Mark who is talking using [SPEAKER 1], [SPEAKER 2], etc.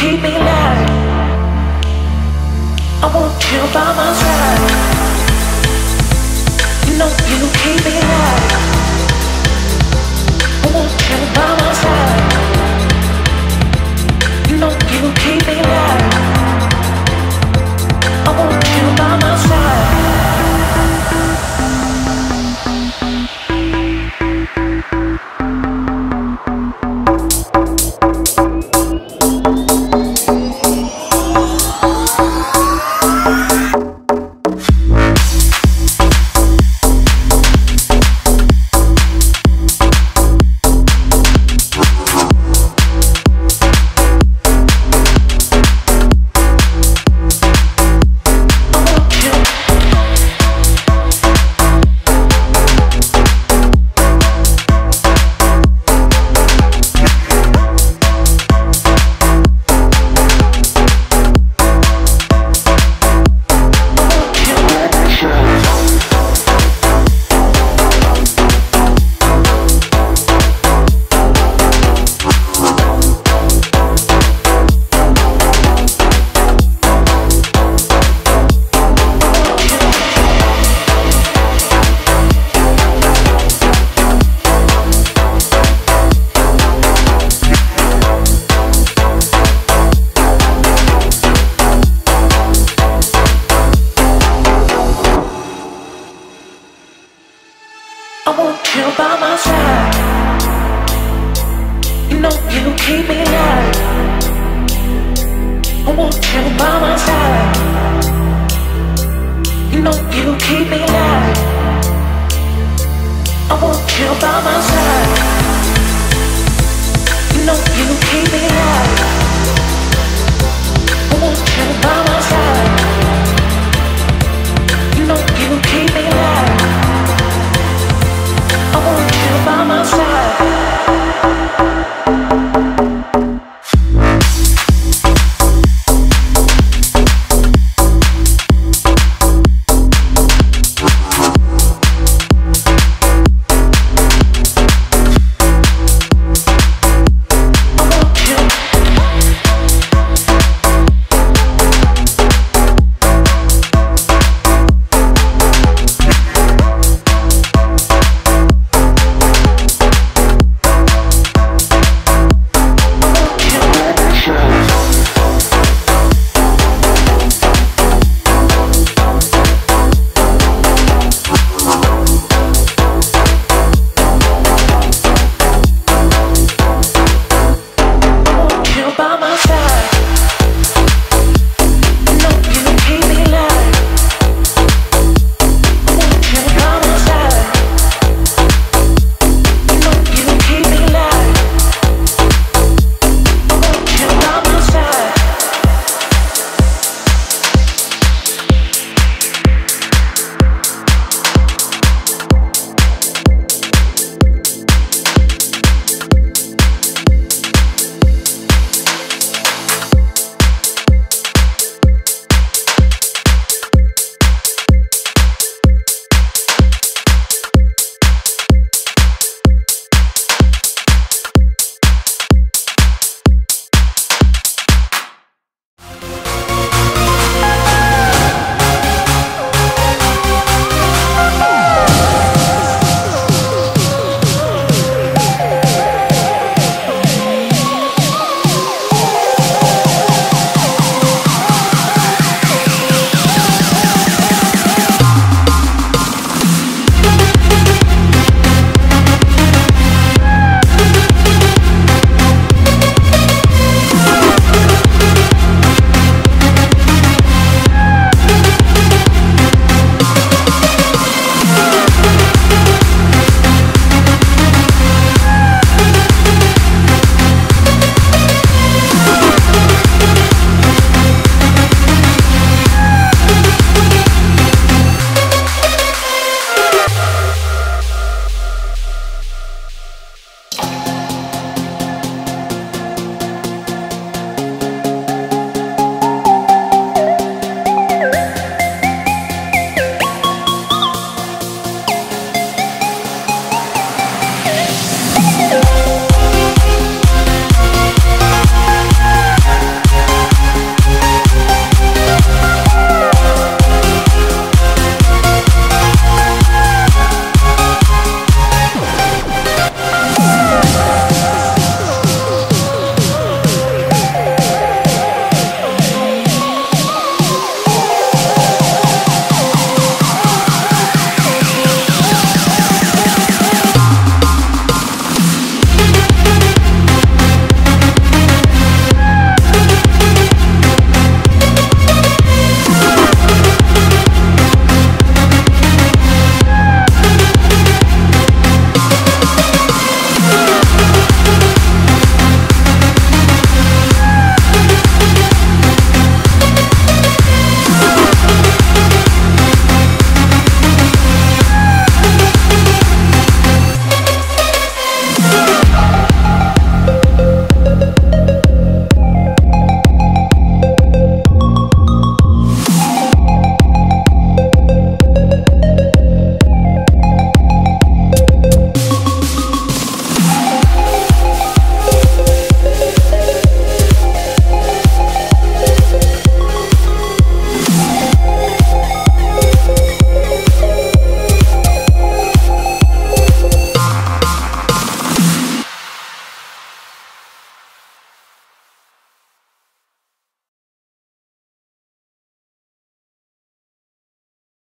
[SPEAKER 1] keep me alive. I want you by my side. You know you keep me alive. I want you by my side. You know you keep me alive. You know you keep me alive. I want you by my side. You know you keep me alive. I want you by my side. You know you keep me alive. I want you by my side. You know you keep me alive alone, still by myself.